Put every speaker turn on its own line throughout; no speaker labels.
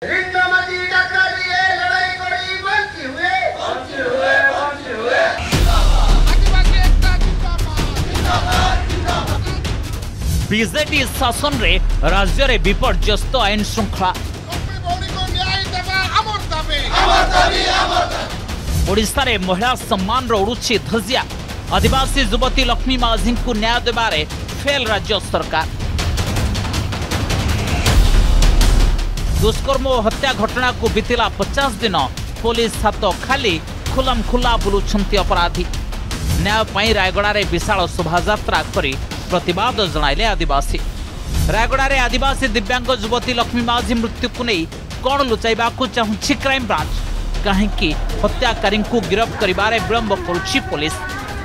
BJD ଶାସନରେ
ରାଜ୍ୟରେ ବିପର୍ଯ୍ୟସ୍ତ ଆଇନ ଶୃଙ୍ଖଳା ଓଡ଼ିଶାରେ ମହିଳା ସମ୍ମାନର ଉଡ଼ୁଛି ଧଜିଆ ଆଦିବାସୀ ଯୁବତୀ ଲକ୍ଷ୍ମୀ ମାଝୀଙ୍କୁ ନ୍ୟାୟ ଦେବାରେ ଫେଲ୍ ରାଜ୍ୟ ସରକାର दुष्कर्म और हत्या घटना को बीतला पचास दिन पुलिस हत खाली खुलम खुला बुलूं अपराधी न्यायपाई रायगड़े विशाल शोभा प्रतवाद जनइले आदिवासी रायगड़े आदिवासी दिव्यांग युवती लक्ष्मी माझी मृत्यु को नहीं कौन लुचाइवा क्राइम ब्रांच कहीं हत्याकारी गिरफ्त करें विलंब पुलिस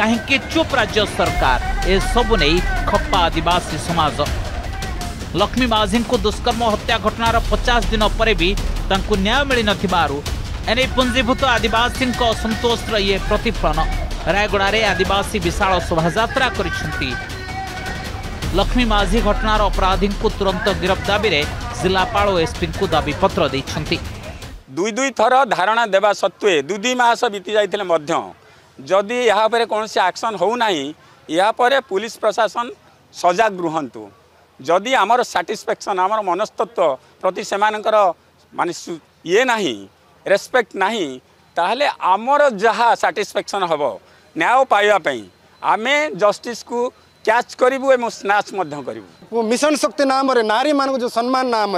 कहीं चुप राज्य सरकार ए सबू नहीं खप्पा आदिवासी समाज ଲକ୍ଷ୍ମୀ ମାଝୀଙ୍କୁ ଦୁଷ୍କର୍ମ ହତ୍ୟା ଘଟଣାର ପଚାଶ ଦିନ ପରେ ବି ତାଙ୍କୁ ନ୍ୟାୟ ମିଳିନଥିବାରୁ ଏନେଇ ପୁଞ୍ଜୀଭୂତ ଆଦିବାସୀଙ୍କ ଅସନ୍ତୋଷର ଇଏ ପ୍ରତିଫଳନ ରାୟଗଡ଼ାରେ ଆଦିବାସୀ ବିଶାଳ ଶୋଭାଯାତ୍ରା କରିଛନ୍ତି ଲକ୍ଷ୍ମୀ ମାଝୀ ଘଟଣାର ଅପରାଧୀଙ୍କୁ ତୁରନ୍ତ ଗିରଫ ଦାବିରେ ଜିଲ୍ଲାପାଳ ଓ ଏସ୍ପିଙ୍କୁ ଦାବିପତ୍ର ଦେଇଛନ୍ତି
ଦୁଇ ଦୁଇ ଥର ଧାରଣା ଦେବା ସତ୍ତ୍ୱେ ଦୁଇ ଦୁଇ ମାସ ବିତି ଯାଇଥିଲେ ମଧ୍ୟ ଯଦି ଏହା ଉପରେ କୌଣସି ଆକ୍ସନ୍ ହେଉନାହିଁ ଏହାପରେ ପୁଲିସ୍ ପ୍ରଶାସନ ସଜାଗ ରୁହନ୍ତୁ जदि आम साटिस्फेक्शन आम मनस्तत्व प्रति से मान ये ना रेस्पेक्ट ना तो आमर जहाँ साटिस्फेक्शन हम न्याय पाइबापी आमे जस्टिस को क्याच
मिशन शक्ति नाम नारी सम्मान नाम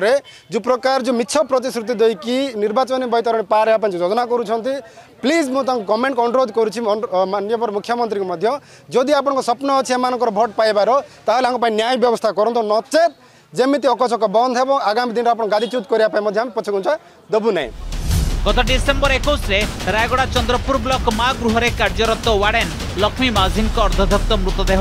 जो प्रकार जो मिछ प्रतिश्रुतिक निर्वाचन वैतरण पारेपछि जोजना गर्छु प्लिज मेन्टको अनुरोध गर्छु मान्यवर मुख्यमन्त्रीकोमा जि आप स्वप्नु अहिले योट पावार तपाईँलाई न्याय व्यवस्था नचे जमि अकचक बंद बन्द आगामी दिन आउँछ गादिचुतै पछ गुछ दबुना
গত ডিসেম্বৰ 21 ৰ ৰায়গোড়া চন্দ্ৰপুৰ ব্লক মা গ্ৰূহৰে কাৰ্যৰত ওয়াডেন লক্ষ্মী মাঝিনক অর্ধদগ্ধ মৃতদেহ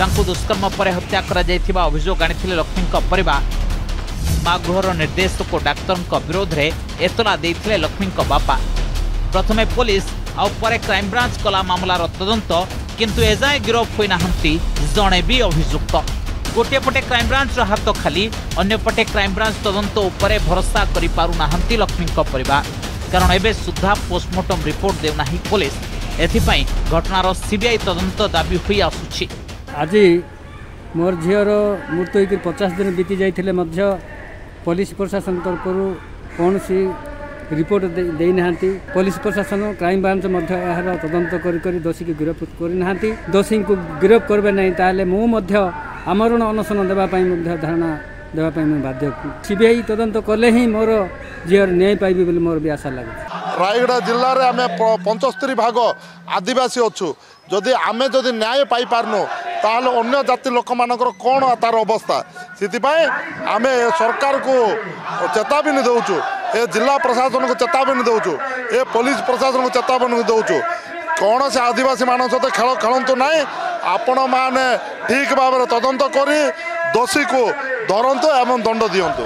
টাকু দুষ্কর্ম পৰে হত্যা কৰা যায়ি থিবা অভিযোগ আনি থিলে লক্ষ্মীৰ পৰিয়াল মা গ্ৰূহৰ নিৰদেশক ডাক্তৰক বিৰোধৰে এতনা দি থিলে লক্ষ্মীৰ বাবা প্ৰথমে পুলিচ আৰু পৰে ক্রাইম ব্রাঞ্চкола मामলাৰ তদন্ত কিন্তু এজাই গ্ৰופ হৈ নাহান্তি জöneবি অভিযুক্ত। गोटे पटे क्राइम ब्रांच र हात खालि पटे क्राइम ब्रान्च तदर भरोसा गरिपीको परिवार कारण ए पोस्टमर्टम रिपोर्ट देउनाहीँ पोलिस एपी घटणार सिभिआई तदन दाबी हु आसु
आज म झिरो मृत्यु हुन्छ दिन बितिले पुलिस प्रशासन तरफु कि रिपोर्ट पुलिस प्रशासन क्राइम ब्रान्चमा तदन दोषीक गिरफी दोषीको गिरफे नै त ଆମରଣ ଅନଶନ ଦେବା ପାଇଁ ମଧ୍ୟ ଧାରଣା ଦେବା ପାଇଁ ମୁଁ ବାଧ୍ୟ ସିବିଆଇ ତଦନ୍ତ କଲେ ହିଁ ମୋର ଝିଅର ନ୍ୟାୟ ପାଇବି ବୋଲି ମୋର ବି ଆଶା ଲାଗୁଛି
ରାୟଗଡ଼ା ଜିଲ୍ଲାରେ ଆମେ ପଞ୍ଚସ୍ତରୀ ଭାଗ ଆଦିବାସୀ ଅଛୁ ଯଦି ଆମେ ଯଦି ନ୍ୟାୟ ପାଇପାରୁନୁ ତାହେଲେ ଅନ୍ୟ ଜାତି ଲୋକମାନଙ୍କର କ'ଣ ତାର ଅବସ୍ଥା ସେଥିପାଇଁ ଆମେ ସରକାରକୁ ଚେତାବନୀ ଦେଉଛୁ ଏ ଜିଲ୍ଲା ପ୍ରଶାସନକୁ ଚେତାବନୀ ଦେଉଛୁ ଏ ପୋଲିସ ପ୍ରଶାସନକୁ ଚେତାବନୀ ଦେଉଛୁ କୌଣସି ଆଦିବାସୀମାନଙ୍କ ସହିତ ଖେଳ ଖେଳନ୍ତୁ ନାହିଁ ଆପଣମାନେ ଠିକ୍ ଭାବରେ ତଦନ୍ତ କରି ଦୋଷୀକୁ ଧରନ୍ତୁ ଏବଂ ଦଣ୍ଡ ଦିଅନ୍ତୁ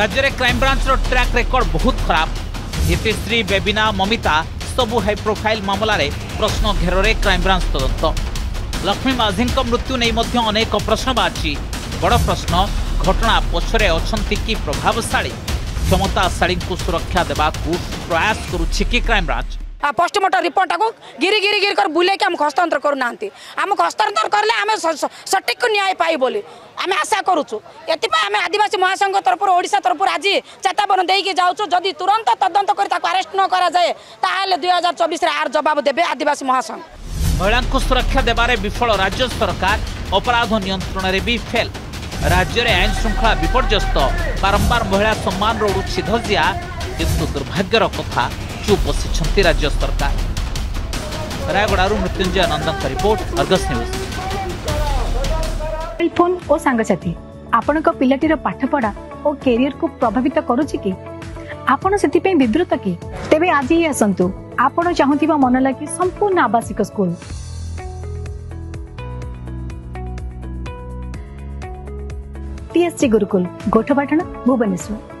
ରାଜ୍ୟରେ କ୍ରାଇମବ୍ରାଞ୍ଚର ଟ୍ରାକ୍ ରେକର୍ଡ ବହୁତ ଖରାପ ଇତିଶ୍ରୀ ବେବିନା ମମିତା ସବୁ ହାଇପ୍ରୋଫାଇଲ ମାମଲାରେ ପ୍ରଶ୍ନ ଘେରରେ କ୍ରାଇମବ୍ରାଞ୍ଚ ତଦନ୍ତ ଲକ୍ଷ୍ମୀ ମାଝୀଙ୍କ ମୃତ୍ୟୁ ନେଇ ମଧ୍ୟ ଅନେକ ପ୍ରଶ୍ନ ବାହାରିଛି ବଡ଼ ପ୍ରଶ୍ନ ଘଟଣା ପଛରେ ଅଛନ୍ତି କି ପ୍ରଭାବଶାଳୀ କ୍ଷମତାଶାଳୀଙ୍କୁ ସୁରକ୍ଷା ଦେବାକୁ ପ୍ରୟାସ କରୁଛି କି କ୍ରାଇମବ୍ରାଞ୍ଚ
पोस्टमर्टम रिपोर्ट को गिरी गिरी गिरी कर बुले कि हम हस्तांतर कर आम हस्तांतर करले आम सटीक न्याय पाई आमे आशा करुचु ये आमे आदिवासी महासंघ तरफ ओडिसा तरफ आज चेतावनी देक जाऊ जदि तुरंत तदंत कर आरेस्ट न करा जाए तो दुई हजार चौबीस आर जवाब देवे आदिवासी महासंघ
महिला को सुरक्षा देवे विफल राज्य सरकार अपराध नियंत्रण में भी फेल राज्य में आईन श्रृंखला विपर्यस्त बारंबार महिला सम्मान रोड़ी धजिया किंतु दुर्भाग्यर कथा चुप बसी छंती राज्य सरकार Rayagada Mrutyunjay Anand report Argus news
phone ओ संगसाथी आपनक पिलाटीर पाठपडा ओ करियर को प्रभावित करूची की आपण सेति पे विद्रुत की तेबे आज ही असंतु आपण चाहुतिबा मन लागी संपूर्ण आवासिक स्कूल टीएससी गुरुकुल गोठबाटना भुवनेश्वर